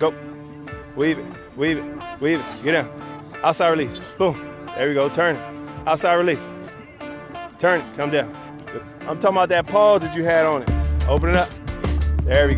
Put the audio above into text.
Go. Weave it. Weave it. Weave it. Get down. Outside release. Boom. There we go. Turn it. Outside release. Turn it. Come down. I'm talking about that pause that you had on it. Open it up. There we go.